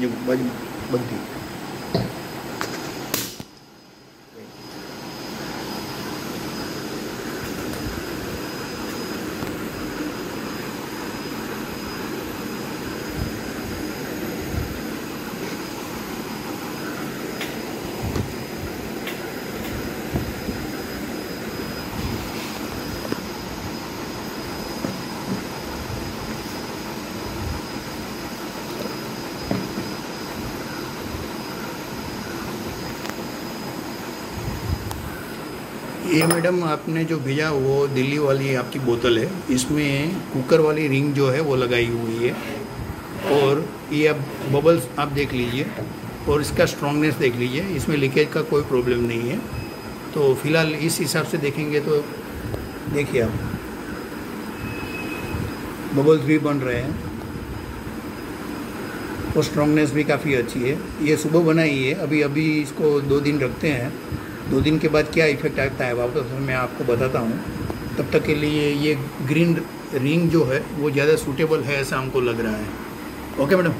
nhưng nhiêu bao thì ये madam, आपने जो भेजा वो दिल्ली वाली आपकी बोतल है। इसमें कुकर वाली रिंग जो है वो लगाई हुई है। और ये अब बबल्स आप देख लीजिए, और इसका स्ट्रॉन्गनेस देख लीजिए। इसमें लीकेज का कोई प्रॉब्लम नहीं है। तो फ़िलहाल इस हिसाब से देखेंगे तो देखिए आप। बबल्स भी बन रहे हैं। और स्ट्रॉन्गनेस भी काफ़ी अच्छी है। ये सुबह बनाई है। अभी अभी इसको दो दिन रखते हैं। दो दिन के बाद क्या इफ़ेक्ट आता है वापस? मैं आपको बताता हूँ। तब तक के लिए ये ग्रीन रिंग जो है, वो ज़्यादा सूटेबल है ऐसा हमको लग रहा है। Okay madam